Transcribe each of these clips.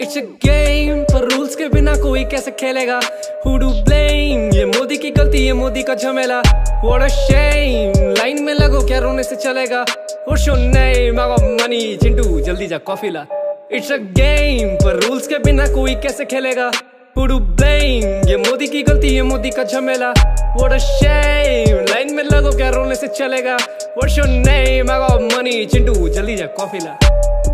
It's a game पर rules के बिना कोई कैसे खेलेगा? हु डू ब्लेम ये मोदी की गलती, ये मोदी का झमेला। व्हाट अ शेम लाइन में लगो क्या रोने से चलेगा? What's your name I money Chintu जल्दी जा कॉफ़ी ला। इट्स अ गेम पर रूल्स के बिना कोई कैसे खेलेगा? हु ब्लेम ये मोदी की गलती है मोदी का झमेला व्हाट अ शेम लाइन में लगो क्या रोने से चलेगा what's your name I got money Chintu जल्दी जा कॉफ़ी ला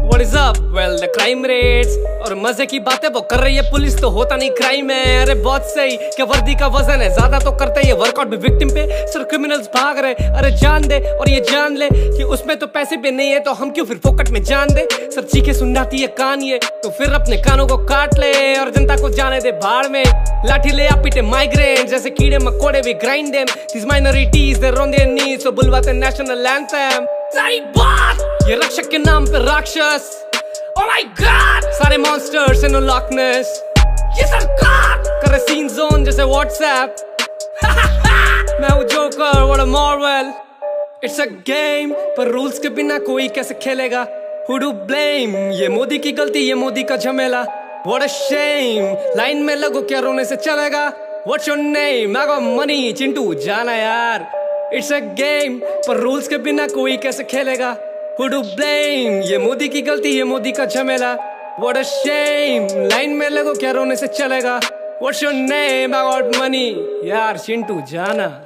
What is up? Well, the crime rates और मज़े की बातें वो कर रही है पुलिस तो होता नहीं क्राइम है। अरे बहुत सही क्या वर्दी का वज़न है ज़्यादा तो करते ये वर्कआउट भी विक्टिम पे। सर क्रिमिनल्स भाग रहे अरे जान दे और ये जान ले कि उसमें तो पैसे भी नहीं है तो हम क्यों फिर फोकट में जान दे? सर चीखे सुनाती है कान ये तो फिर अपने कानों को काट ले और जनता को जाने दे भाड़ में। लाठी ले आप पीटे माइग्रेन जैसे कीड़े मकोड़े भी grind them this minorities they on their सो बुलवाते नेशनल एंथम सही बात! ये रक्षक के नाम पे राक्षस। Oh my god! सारे मॉन्स्टर्स इन लॉकनेस ये सरकार करे सीन जोन जैसे व्हाट्सएप मैं हूँ joker what a marvel it's a game पर रूल्स के बिना कोई कैसे खेलेगा? Who do blame? ये मोदी की गलती, ये मोदी का झमेला। What a shame! लाइन में लगो क्या रोने से चलेगा? What's your name? I got money, चिंटू, जाना यार। इट्स अ गेम पर रूल्स के बिना कोई कैसे खेलेगा? Who do blame? ये मोदी की गलती, ये मोदी का झमेला। What a shame. लाइन में लगो क्या रोने से चलेगा। What's your name? I got money. यार, चिंटू, जाना।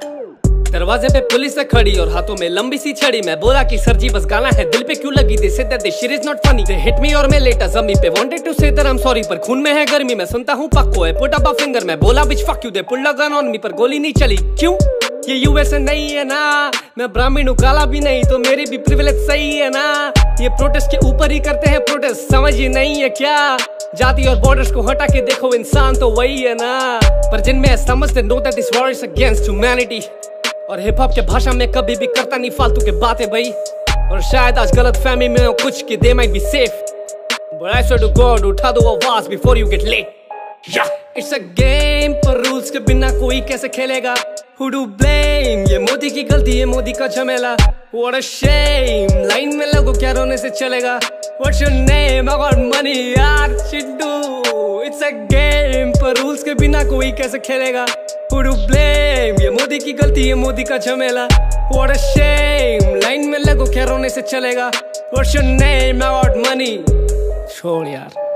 दरवाजे पे पुलिस से खड़ी और हाथों में लंबी सी छड़ी। मैं बोला कि सर जी, बस गाना है। दिल पे क्यों लगी they say that this is not funny they hit me और मैं लेटा ज़मीन पे। Wanted to say that I am sorry पर खून में है गर्मी। मैं सुनता हूँ पक्को है। पुट अप अ फिंगर मैं बोला bitch fuck you they pull a gun on me पर गोली नहीं चली। क्यों? ये यूएसए नहीं है ना। मैं ब्राह्मण हूँ काला भी नहीं तो मेरी भी प्रिविलेज सही है ना। ये प्रोटेस्ट के ऊपर ही करते हैं प्रोटेस्ट समझ ही नहीं है क्या? जाति और बॉर्डर्स को हटा के देखो इंसान तो वही है ना। पर जिनमें समझते know that this war is against humanity और हिप हॉप के भाषा में कभी भी करता नहीं फालतू के बातें भाई। और शायद आज गलत फहमी में कुछ कि they might be safe But I swear to God, उठा दो आवाज़ before you get late. Yeah, it's a game पर रूल्स के बिना कोई कैसे खेलेगा? Who do blame? ये मोदी की गलती ये मोदी का झमेला What a shame लाइन में लगो क्या रोने से चलेगा What's your name? I got money यार चिड्डू It's a game पर रूल्स के बिना कोई कैसे खेलेगा Who do blame? ये मोदी की गलती ये मोदी का झमेला What a shame लाइन में लगो क्या रोने से चलेगा What's your name? I got money छोड़ यार